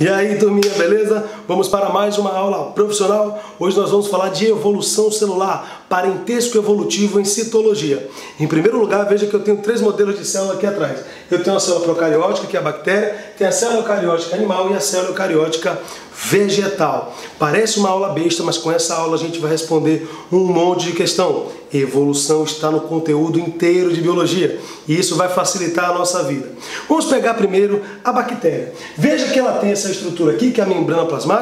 E aí, turminha, beleza? Vamos para mais uma aula profissional. Hoje nós vamos falar de evolução celular, parentesco evolutivo em citologia. Em primeiro lugar, veja que eu tenho três modelos de célula aqui atrás. Eu tenho a célula procariótica, que é a bactéria, tem a célula eucariótica animal e a célula eucariótica vegetal. Parece uma aula besta, mas com essa aula a gente vai responder um monte de questão. Evolução está no conteúdo inteiro de biologia e isso vai facilitar a nossa vida. Vamos pegar primeiro a bactéria. Veja que ela tem essa estrutura aqui, que é a membrana plasmática.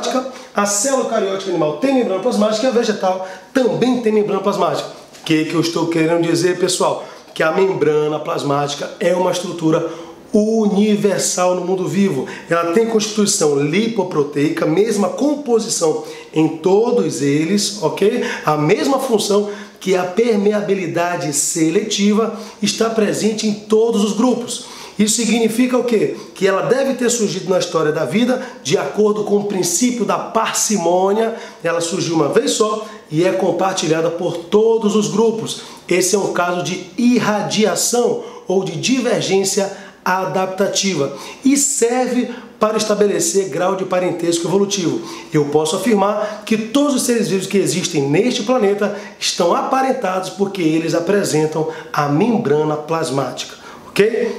A célula eucariótica animal tem membrana plasmática e a vegetal também tem membrana plasmática. O que, que eu estou querendo dizer, pessoal? Que a membrana plasmática é uma estrutura universal no mundo vivo. Ela tem constituição lipoproteica, mesma composição em todos eles, ok? A mesma função que a permeabilidade seletiva está presente em todos os grupos. Isso significa o quê? Que ela deve ter surgido na história da vida de acordo com o princípio da parcimônia. Ela surgiu uma vez só e é compartilhada por todos os grupos. Esse é um caso de irradiação ou de divergência adaptativa e serve para estabelecer grau de parentesco evolutivo. Eu posso afirmar que todos os seres vivos que existem neste planeta estão aparentados porque eles apresentam a membrana plasmática.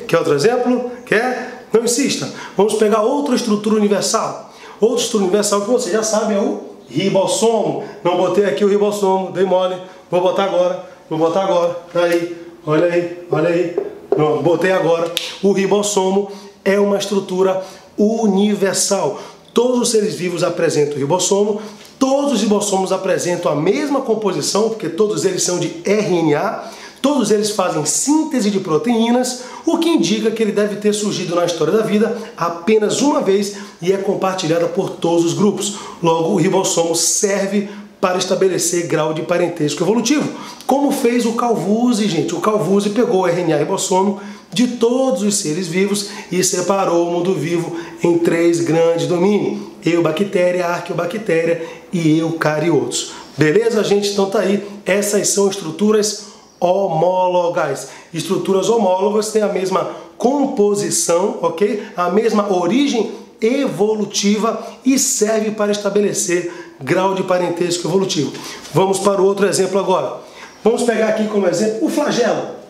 Quer outro exemplo? Quer? Não insista. Vamos pegar outra estrutura universal. Outra estrutura universal que você já sabe é o ribossomo. Não botei aqui o ribossomo, dei mole. Vou botar agora. Vou botar agora. Tá aí. Olha aí, olha aí. Pronto, botei agora. O ribossomo é uma estrutura universal. Todos os seres vivos apresentam o ribossomo, todos os ribossomos apresentam a mesma composição, porque todos eles são de RNA, todos eles fazem síntese de proteínas, o que indica que ele deve ter surgido na história da vida apenas uma vez e é compartilhada por todos os grupos. Logo, o ribossomo serve para estabelecer grau de parentesco evolutivo. Como fez o Calvuse, gente. O Calvuse pegou o RNA ribossômico de todos os seres vivos e separou o mundo vivo em três grandes domínios: eubactéria, arqueobactéria e eucariotos. Beleza, gente? Então tá aí. Essas são estruturas homólogas. Estruturas homólogas têm a mesma composição, ok? A mesma origem evolutiva e serve para estabelecer grau de parentesco evolutivo. Vamos para o outro exemplo agora. Vamos pegar aqui como exemplo o flagelo.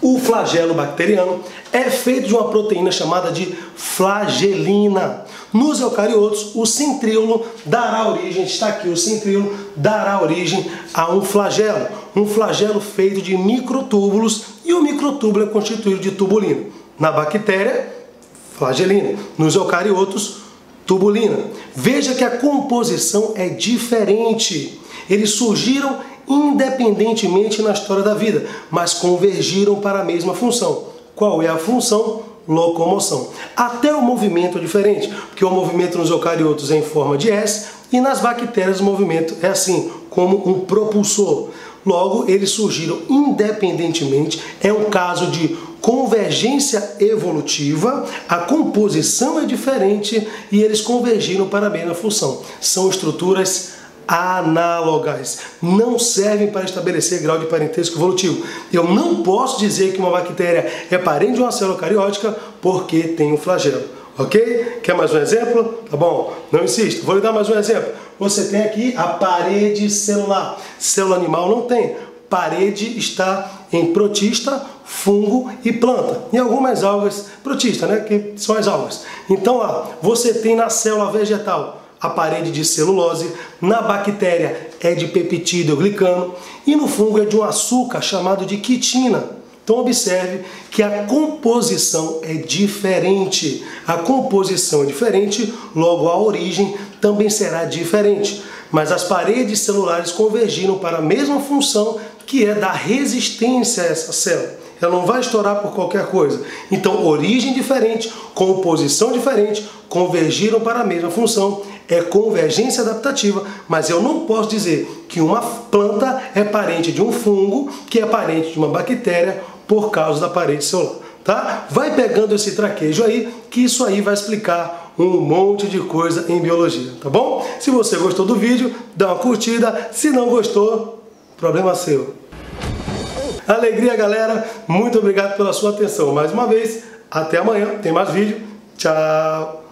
O flagelo bacteriano é feito de uma proteína chamada de flagelina. Nos eucariotos, o centríolo dará origem, está aqui o centríolo, dará origem a um flagelo. Um flagelo feito de microtúbulos e o microtúbulo é constituído de tubulina. Na bactéria, flagelina. Nos eucariotos, tubulina. Veja que a composição é diferente. Eles surgiram independentemente na história da vida, mas convergiram para a mesma função. Qual é a função? Locomoção. Até o movimento é diferente, porque o movimento nos eucariotos é em forma de S e nas bactérias o movimento é assim, como um propulsor. Logo, eles surgiram independentemente, é um caso de convergência evolutiva, a composição é diferente e eles convergiram para a mesma função. São estruturas análogas, não servem para estabelecer grau de parentesco evolutivo. Eu não posso dizer que uma bactéria é parente de uma célula cariótica porque tem um flagelo. Ok? Quer mais um exemplo? Tá bom, não insista. Vou lhe dar mais um exemplo. Você tem aqui a parede celular. Célula animal não tem. Parede está em protista, fungo e planta. E algumas algas, protista, né? Que são as algas. Então, ó, você tem na célula vegetal a parede de celulose, na bactéria é de peptídeo glicano e no fungo é de um açúcar chamado de quitina. Então observe que a composição é diferente. A composição é diferente, logo a origem também será diferente. Mas as paredes celulares convergiram para a mesma função que é da resistência a essa célula. Ela não vai estourar por qualquer coisa. Então, origem diferente, composição diferente, convergiram para a mesma função. É convergência adaptativa, mas eu não posso dizer que uma planta é parente de um fungo, que é parente de uma bactéria por causa da parede celular. Tá? Vai pegando esse traquejo aí, que isso aí vai explicar um monte de coisa em biologia, tá bom? Se você gostou do vídeo, dá uma curtida. Se não gostou, problema seu. Alegria, galera. Muito obrigado pela sua atenção. Mais uma vez, até amanhã. Tem mais vídeo. Tchau.